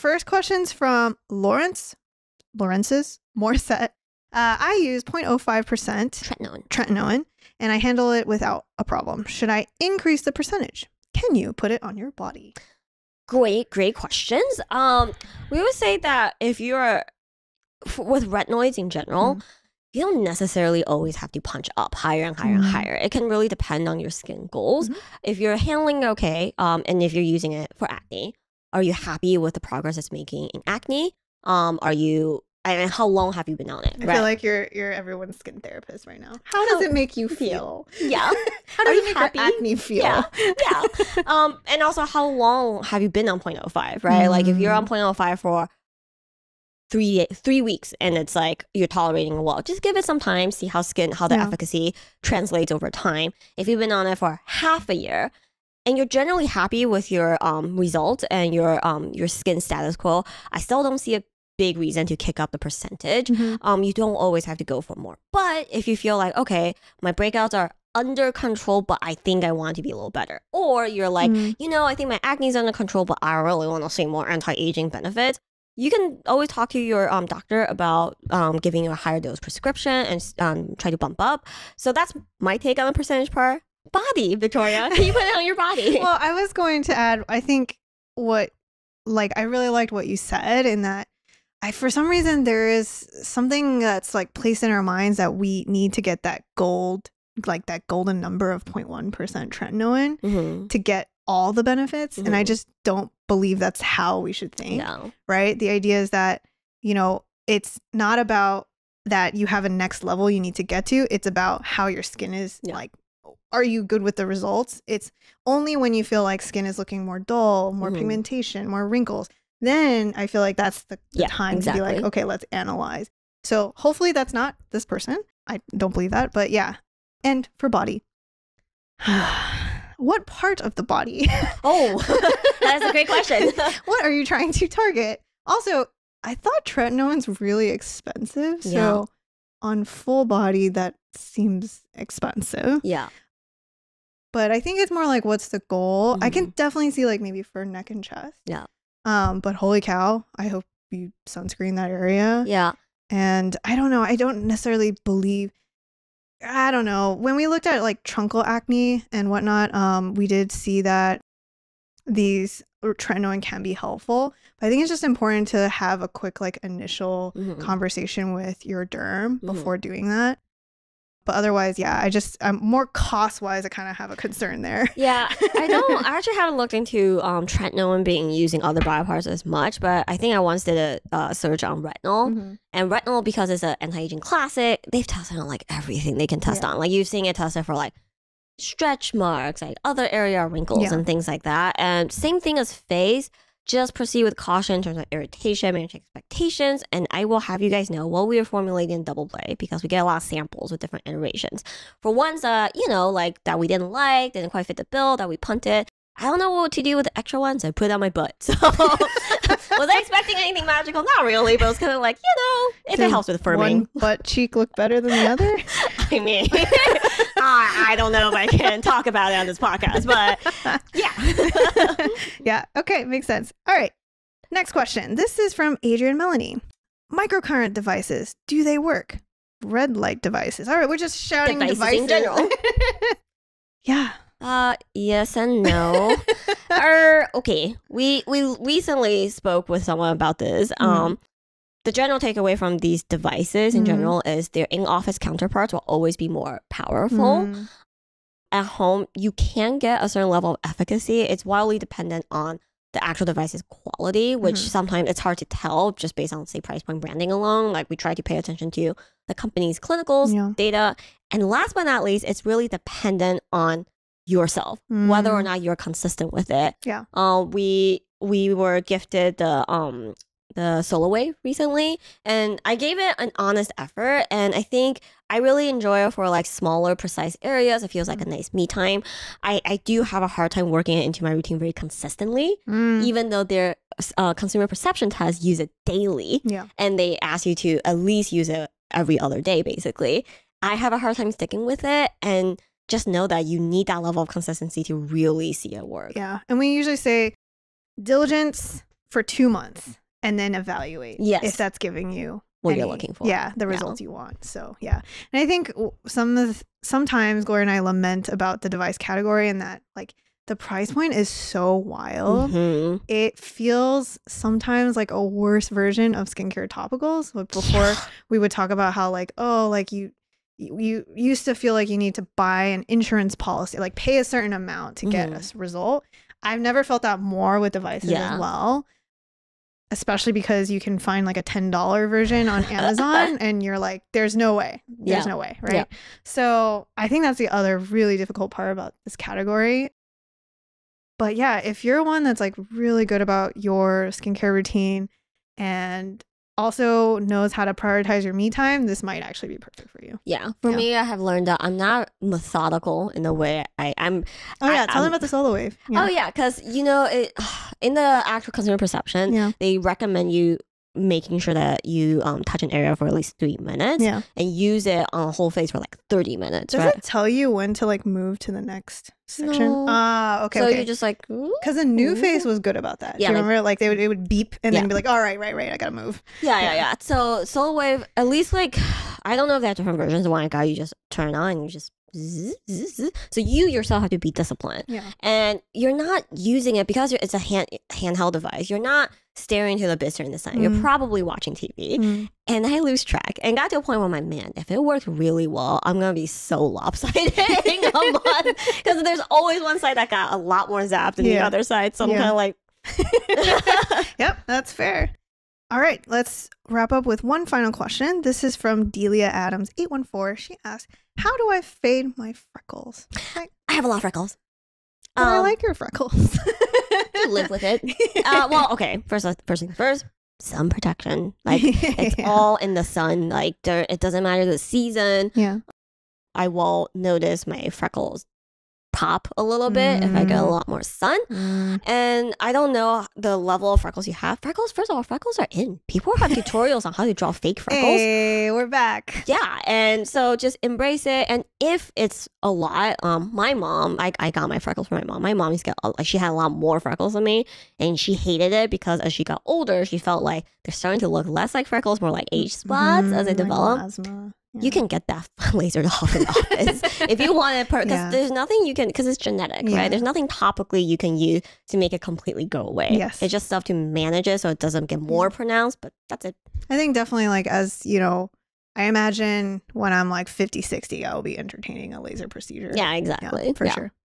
First question's from Lawrence. Lawrence's Morset. Uh, I use 0.05% Tretinoin. tretinoin and I handle it without a problem. Should I increase the percentage? Can you put it on your body? Great, great questions. Um, we would say that if you're f- with retinoids in general, Mhm. you don't necessarily always have to punch up higher and higher and Mhm. higher. It can really depend on your skin goals. Mhm. If you're handling okay, um, and if you're using it for acne, are you happy with the progress it's making in acne? Um, are you? And how long have you been on it? I feel like you're you're everyone's skin therapist right now. How does How- it make you feel? yeah. How does it make acne feel? Yeah. yeah. Um, and also, how long have you been on 0.05, right? Like, if you're on 0.05 for three three weeks and it's like you're tolerating well, just give it some time, see how skin, how the Yeah. efficacy translates over time. If you've been on it for half a year and you're generally happy with your um result and your um your skin status quo, I still don't see a big reason to kick up the percentage Mhm. um, you don't always have to go for more. But if you feel like, okay, my breakouts are under control, but I think I want to be a little better, or you're like, Mm. you know, I think my acne is under control, but I really want to see more anti-aging benefits. You can always talk to your um, doctor about um, giving you a higher dose prescription and um, try to bump up. So that's my take on the percentage part. Body, Victoria, can you put it on your body? well, I was going to add, I think what, like, I really liked what you said in that I, for some reason, there is something that's like placed in our minds that we need to get that gold, like that golden number of 0.1% tretinoin Mhm. to get all the benefits. And I Mhm. just don't believe that's how we should think, No. right? The idea is that, you know, it's not about that you have a next level you need to get to. It's about how your skin is Yeah. like, are you good with the results? It's only when you feel like skin is looking more dull, more Mhm. pigmentation, more wrinkles, then I feel like that's the, the Yeah, time to be like, okay, let's analyze. So hopefully that's not this person. I don't believe that, but yeah. And for body, what part of the body? Oh, that's a great question. what are you trying to target? Also, I thought tretinoin's really expensive. So Yeah. On full body, that seems expensive. yeah. But I think it's more like what's the goal? I can Mhm. definitely see like maybe for neck and chest. Yeah. Um, but holy cow, I hope you sunscreen that area. Yeah. And I don't know, I don't necessarily believe I don't know. When we looked at like truncal acne and whatnot, um, we did see that these tretinoin can be helpful. But I think it's just important to have a quick like initial Mhm. conversation with your derm Mhm. before doing that. But otherwise, yeah, I just I'm more cost wise. I kind of have a concern there. Yeah, I don't. I actually haven't looked into um, tretinoin being used in other body parts as much, but I think I once did a uh, search on retinol, Mhm. and retinol because it's an anti-aging classic, they've tested on like everything they can test Yeah. on. Like you've seen it tested for like stretch marks, like other area wrinkles Yeah. and things like that. And same thing as face. Just proceed with caution in terms of irritation, manage expectations, and I will have you guys know while we are formulating double play because we get a lot of samples with different iterations. For ones that you know, like that we didn't like, didn't quite fit the bill, that we punted. I don't know what to do with the extra ones. I put it on my butt. So was I expecting anything magical? Not really, but it was kind of like you know, if it helps with firming. One butt cheek look better than the other. I mean, I, I don't know if I can talk about it on this podcast, but yeah. yeah. Okay. Makes sense. All right. Next question. This is from Adrian Melanie. Microcurrent devices, do they work? Red light devices. All right. We're just shouting Devices devices. in general. yeah. Uh, yes and no. or okay, we we recently spoke with someone about this. Mhm. Um, the general takeaway from these devices in Mhm. general is their in-office counterparts will always be more powerful. Mm. At home, you can get a certain level of efficacy. It's wildly dependent on the actual device's quality, which Mhm. sometimes it's hard to tell just based on say price point branding alone. Like we try to pay attention to the company's clinicals, Yeah. data, and last but not least, it's really dependent on yourself whether or Mm. not you're consistent with it. Yeah. Uh, we we were gifted the um the Solawave recently, and I gave it an honest effort, and I think I really enjoy it for like smaller, precise areas. It feels like a nice me time. I I do have a hard time working it into my routine very consistently, Mm. even though their uh, consumer perception tests use it daily, Yeah. and they ask you to at least use it every other day, basically. I have a hard time sticking with it, and just know that you need that level of consistency to really see it work. Yeah. And we usually say diligence for two months and then evaluate Yes. if that's giving you What you're looking for. Yeah, the Yeah. results you want. So yeah, and I think some of sometimes Gloria and I lament about the device category and that like the price point is so wild. Mhm. It feels sometimes like a worse version of skincare topicals. Like before, we would talk about how like oh like you you used to feel like you need to buy an insurance policy like pay a certain amount to get a Mhm. s- result i've never felt that more with devices Yeah. as well especially because you can find like a $10 version on amazon and you're like there's no way there's Yeah. no way right Yeah. so i think that's the other really difficult part about this category but yeah, if you're one that's like really good about your skincare routine and also knows how to prioritize your me time, this might actually be perfect for you. Yeah. For Yeah. me, I have learned that I'm not methodical in the way I, I'm. Oh yeah, I- tell I'm- them about the solo wave. Oh yeah, because you know, it, in the actual consumer perception, Yeah. they recommend you making sure that you um, touch an area for at least three minutes Yeah. and use it on a whole face for like 30 minutes, Does right? it tell you when to like move to the next section? No. Ah, okay. so okay. you're just like, because the NuFace was good about that. Yeah, Do you like- remember? Like they would it would beep and Yeah. then be like, all right, right, right, I gotta move. yeah, yeah, Yeah. yeah. So Solawave, at least like, I don't know if they have different versions. The one I got, you just turn it on and you just. Zzz, zzz, zzz. So you yourself have to be disciplined. Yeah. and you're not using it because it's a hand handheld device. You're not staring into the abyss during the sun. You're Mm. probably watching TV, Mm. and I lose track. And got to a point where my man, if it worked really well, I'm gonna be so lopsided in a month because there's always one side that got a lot more zapped than the other side. So I'm Yeah. kind of like, Yep, that's fair. All right, let's wrap up with one final question. This is from Delia Adams, 814. She asks, How do I fade my freckles? Like, I have a lot of freckles. but I Um, like your freckles. you live with it. Uh, well, okay. First, first things first. Sun protection. Like it's Yeah. all in the sun. Like it doesn't matter the season. Yeah. I will notice my freckles pop a little bit if I get a Mm. lot more sun. Mm. And I don't know the level of freckles you have. Freckles, first of all, freckles are in. People have tutorials on how to draw fake freckles. Hey, we're back. Yeah, and so just embrace it. And if it's a lot, um, my mom, I, I got my freckles from my mom. My mom used to get, she had a lot more freckles than me, and she hated it because as she got older, she felt like they're starting to look less like freckles, more like age spots as they develop. melasma. You can get that lasered off in the office if you want it, because Yeah. there's nothing you can, because it's genetic, Yeah. right? There's nothing topically you can use to make it completely go away. Yes. It's just stuff to manage it so it doesn't get more pronounced, but that's it. I think definitely like as, you know, I imagine when I'm like 50, 60, I will be entertaining a laser procedure. Yeah, Yeah, exactly. for Yeah. sure.